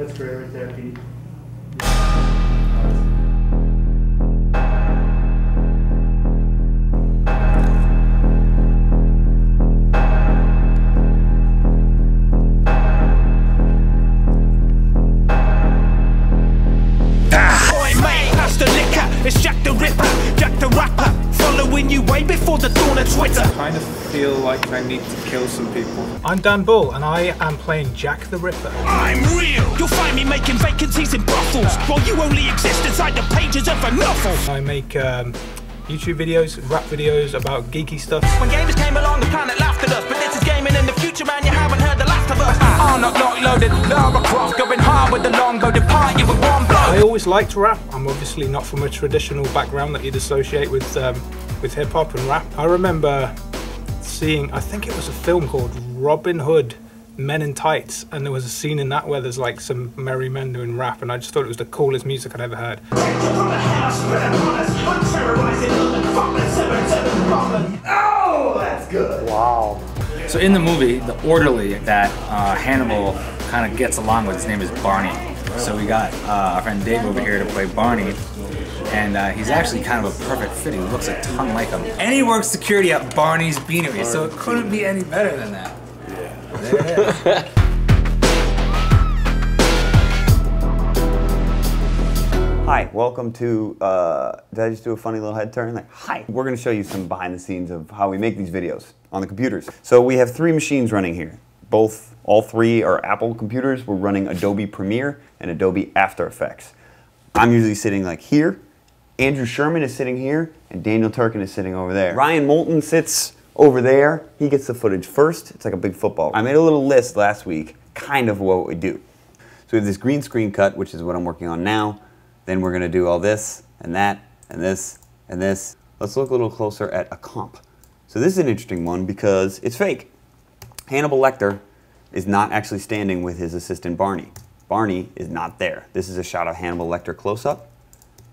That's great right there, Pete. Ah! Mate, pass the liquor. It's Jack the Ripper, Jack the Rapper. Following you way before the dawn of Twitter. kind of feel like I need to kill some people. I'm Dan Bull, and I am playing Jack the Ripper. I'm real. You'll find me making vacancies in brothels while you only exist inside the pages of a novel. I make um, YouTube videos, rap videos about geeky stuff. When gamers came along, the planet laughed at us. But this is gaming in the future, man. You haven't heard the last of us. I'm not not loaded. Lara Croft going hard with the longbow. Depart you with one blow. I always liked rap. I'm obviously not from a traditional background that you'd associate with um, with hip hop and rap. I remember seeing, I think it was a film called Robin Hood. Men in Tights, and there was a scene in that where there's like some merry men doing rap, and I just thought it was the coolest music I'd ever heard. Wow. So in the movie, the orderly that uh, Hannibal kind of gets along with, his name is Barney. So we got uh, our friend Dave over here to play Barney, and uh, he's actually kind of a perfect fit. He looks a ton like him, and he works security at Barney's Beanery, so it couldn't be any better than that. Is. Hi, welcome to. Uh, did I just do a funny little head turn? Like, hi. We're going to show you some behind the scenes of how we make these videos on the computers. So we have three machines running here. Both, all three are Apple computers. We're running Adobe Premiere and Adobe After Effects. I'm usually sitting like here. Andrew Sherman is sitting here, and Daniel Turcan is sitting over there. Ryan Moulton sits over there. He gets the footage first. It's like a big football. I made a little list last week, kind of what we do. So we have this green screen cut, which is what I'm working on now. Then we're gonna do all this and that and this and this. Let's look a little closer at a comp. So this is an interesting one because it's fake. Hannibal Lecter is not actually standing with his assistant Barney. Barney is not there. This is a shot of Hannibal Lecter close up,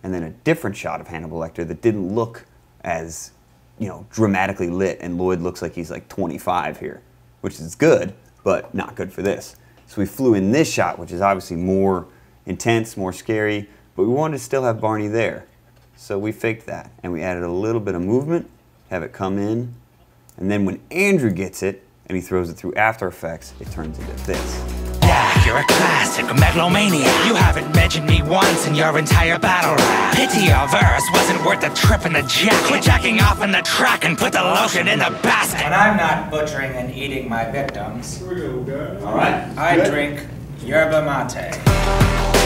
and then a different shot of Hannibal Lecter that didn't look as, you know, dramatically lit, and Lloyd looks like he's like 25 here, which is good, but not good for this. So we flew in this shot, which is obviously more intense, more scary, but we wanted to still have Barney there. So we faked that, and we added a little bit of movement, have it come in, and then when Andrew gets it, and he throws it through After Effects, it turns into this. Yeah, you're a classic megalomaniac. You haven't mentioned me once in your entire battle rap. Pity your verse wasn't worth the trip in the jacket. Quit jacking off in the track and put the lotion in the basket. And I'm not butchering and eating my victims, Here we go, guys. all right, I drink yerba mate.